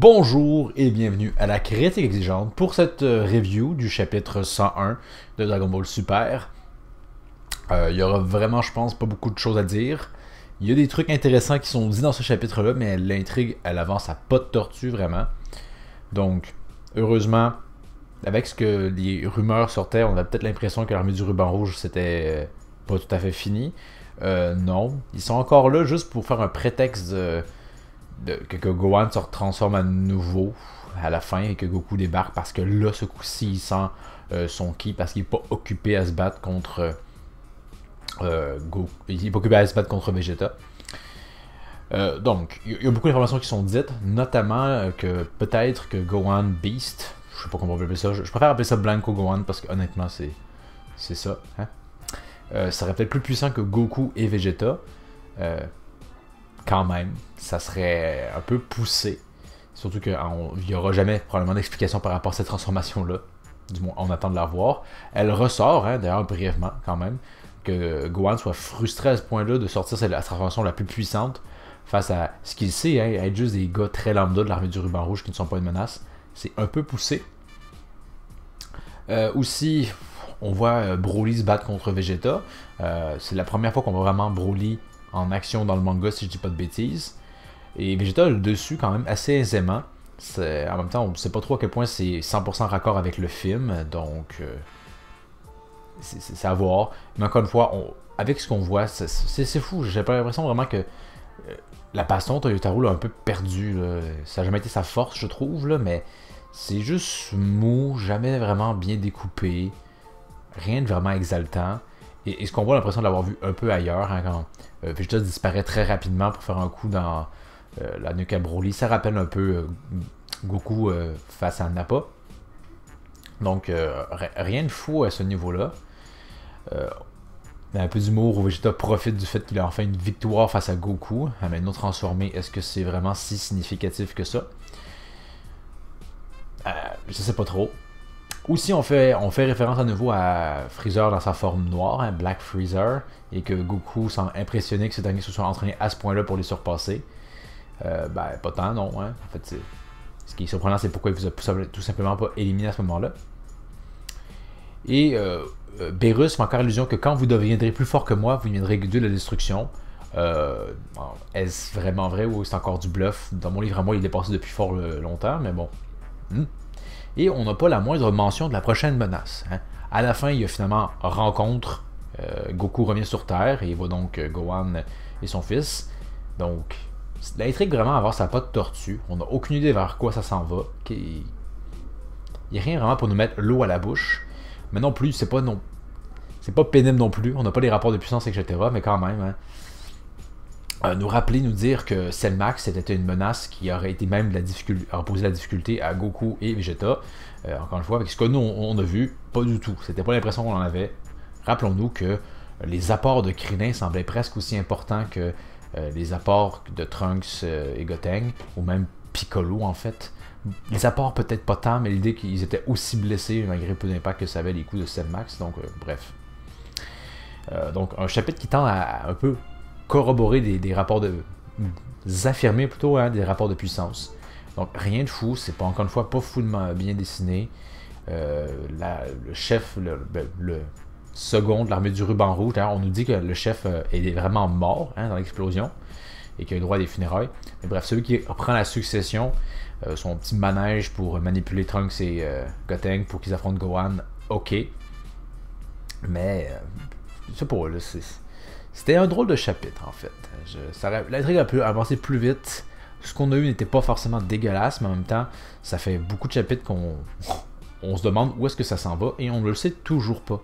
Bonjour et bienvenue à la critique exigeante pour cette euh, review du chapitre 101 de Dragon Ball Super. Euh, il y aura vraiment, je pense, pas beaucoup de choses à dire. Il y a des trucs intéressants qui sont dits dans ce chapitre-là, mais l'intrigue, elle avance à pas de tortue, vraiment. Donc, heureusement, avec ce que les rumeurs sortaient, on a peut-être l'impression que l'armée du ruban rouge, c'était euh, pas tout à fait fini. non, ils sont encore là juste pour faire un prétexte de que, Gohan se transforme à nouveau à la fin et que Goku débarque parce que là, ce coup-ci, il sent euh, son ki parce qu'il n'est pas occupé à se battre contre euh, Goku. Il n'est pas occupé à se battre contre Vegeta. Euh, donc, il y, a beaucoup d'informations qui sont dites, notamment que peut-être que Gohan Beast, je sais pas comment on peut appeler ça, je, préfère appeler ça Blanco Gohan parce que honnêtement, c'est c'est ça. Hein? serait peut-être plus puissant que Goku et Vegeta quand même, ça serait un peu poussé. Surtout qu'il n'y aura jamais probablement d'explication par rapport à cette transformation-là. Du moins, on attend de la voir. Elle ressort, hein, d'ailleurs, brièvement, quand même, que Gohan soit frustré à ce point-là de sortir la transformation la plus puissante face à ce qu'il sait, hein, être juste des gars très lambda de l'armée du ruban rouge qui ne sont pas une menace. C'est un peu poussé. Euh, aussi, on voit euh, Broly se battre contre Vegeta. Euh, c'est la première fois qu'on voit vraiment Broly en action dans le manga, si je dis pas de bêtises. Et Vegeta le dessus quand même assez aisément. En même temps, on ne sait pas trop à quel point c'est 100% raccord avec le film, donc euh, c'est à voir. Mais encore une fois, avec ce qu'on voit, c'est fou. J'ai pas l'impression vraiment que euh, la passion Toyotaro l'a un peu perdu. Ça n'a jamais été sa force, je trouve, là, mais c'est juste mou, jamais vraiment bien découpé, rien de vraiment exaltant. Et, ce qu'on voit, l'impression de l'avoir vu un peu ailleurs, hein, quand euh, Vegeta disparaît très rapidement pour faire un coup dans euh, la nuque à Broly. Ça rappelle un peu euh, Goku face à Nappa. Donc, rien de fou à ce niveau-là. un peu d'humour où Vegeta profite du fait qu'il a enfin une victoire face à Goku. À maintenant transformé, est-ce que c'est vraiment si significatif que ça? Je sais pas trop. Aussi, on fait, on fait référence à nouveau à Freezer dans sa forme noire, hein, Black Freezer, et que Goku semble impressionné que ce dernier se soit entraîné à ce point-là pour les surpasser. Euh, ben, pas tant, non. Hein. En fait, ce qui est surprenant, c'est pourquoi il vous a tout simplement pas éliminé à ce moment-là. Et euh, euh Beerus encore illusion que quand vous deviendrez plus fort que moi, vous deviendrez de la destruction. Euh, est-ce vraiment vrai ou c'est encore du bluff? Dans mon livre à moi, il est passé depuis fort longtemps, mais bon. Hmm et on n'a pas la moindre mention de la prochaine menace. Hein. À la fin, il y a finalement rencontre, euh, Goku revient sur Terre et il voit donc euh, Gohan et son fils. Donc, l'intrigue vraiment avoir sa pas de tortue. On n'a aucune idée vers quoi ça s'en va. Il n'y a rien vraiment pour nous mettre l'eau à la bouche. Mais non plus, c'est pas non. C'est pas pénible non plus. On n'a pas les rapports de puissance, etc. Mais quand même, hein. Euh, nous rappeler, nous dire que Cellmax c'était une menace qui aurait été même la difficulté, posé la difficulté à Goku et Vegeta. Euh, encore une fois, avec ce que nous on, a vu, pas du tout. C'était pas l'impression qu'on en avait. Rappelons-nous que les apports de Krillin semblaient presque aussi importants que euh, les apports de Trunks et Gotenks, ou même Piccolo en fait. Les apports peut-être pas tant, mais l'idée qu'ils étaient aussi blessés malgré peu d'impact que ça avait les coups de Cellmax. Donc bref. donc un chapitre qui tend à un peu corroborer des, rapports de. affirmer plutôt hein, des rapports de puissance. Donc rien de fou, c'est pas encore une fois pas foulement bien dessiné. Euh, le chef, ben, le, second de l'armée du ruban rouge, on nous dit que le chef euh, est vraiment mort hein, dans l'explosion et qu'il a le droit à des funérailles. Mais bref, celui qui reprend la succession, euh, son petit manège pour manipuler Trunks et Gotenks pour qu'ils affrontent Gohan, ok. Mais, c'est pour eux, c'est c'était un drôle de chapitre, en fait. L'intrigue a pu avancer plus vite. Ce qu'on a eu n'était pas forcément dégueulasse, mais en même temps, ça fait beaucoup de chapitres qu'on on se demande où est-ce que ça s'en va, et on ne le sait toujours pas.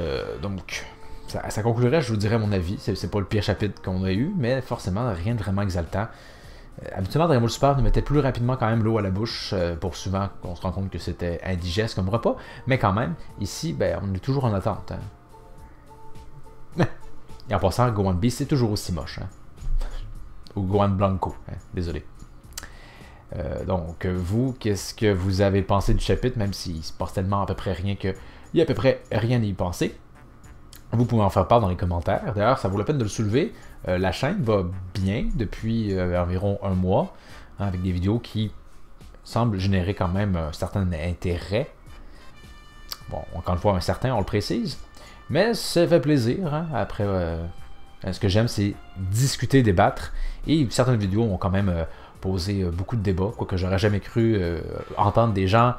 Euh, donc, ça, ça, conclurait, je vous dirais mon avis. C'est pas le pire chapitre qu'on a eu, mais forcément, rien de vraiment exaltant. Euh, habituellement, Dragon Ball Super nous mettait plus rapidement quand même l'eau à la bouche, euh, pour souvent qu'on se rend compte que c'était indigeste comme repas, mais quand même, ici, ben, on est toujours en attente. Hein. Et en passant, Gohan Beast, c'est toujours aussi moche. Hein. Ou Gohan Blanco, hein. désolé. Euh, donc, vous, qu'est-ce que vous avez pensé du chapitre, même s'il se passe tellement à peu près rien que. Il y a à peu près rien à y penser. Vous pouvez en faire part dans les commentaires. D'ailleurs, ça vaut la peine de le soulever. Euh, la chaîne va bien depuis euh, environ un mois. hein, avec des vidéos qui semblent générer quand même un certain intérêt. Bon, encore une fois, un certain, on le précise. Mais ça fait plaisir. Hein, après, euh, ce que j'aime, c'est discuter, débattre. Et certaines vidéos ont quand même euh, posé euh, beaucoup de débats, quoique j'aurais jamais cru entendre des gens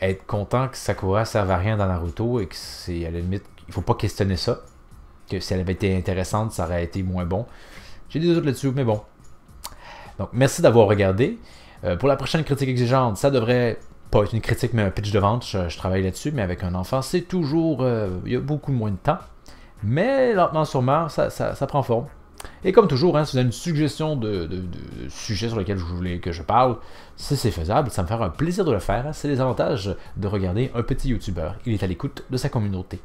être contents que Sakura serve à rien dans Naruto et que c'est à la limite, il faut pas questionner ça. Que si elle avait été intéressante, ça aurait été moins bon. J'ai des doutes là-dessus, mais bon. Donc, merci d'avoir regardé. pour la prochaine critique exigeante, ça devrait pas une critique, mais un pitch de vente. Je, travaille là-dessus, mais avec un enfant, c'est toujours. il y a beaucoup moins de temps. Mais lentement, sûrement, ça, prend forme. Et comme toujours, hein, si vous avez une suggestion de, sujet sur lequel vous voulez que je parle, c'est faisable, ça me fera un plaisir de le faire. Hein. C'est les avantages de regarder un petit YouTuber. Il est à l'écoute de sa communauté.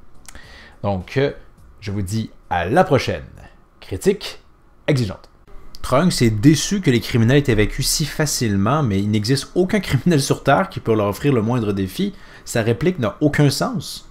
Donc, euh, je vous dis à la prochaine. Critique exigeante. Trunks est déçu que les criminels aient évacués si facilement, mais il n'existe aucun criminel sur Terre qui peut leur offrir le moindre défi. Sa réplique n'a aucun sens.